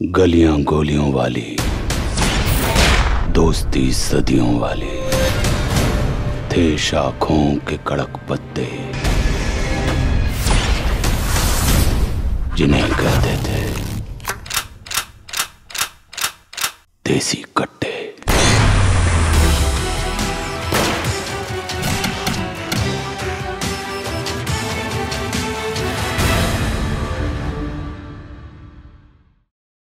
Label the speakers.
Speaker 1: गलियाँ गोलियों वाली, दोस्ती सदियों वाली, थे शाखों के कड़क पत्ते, जिन्हें कहते थे देसी कट्टे।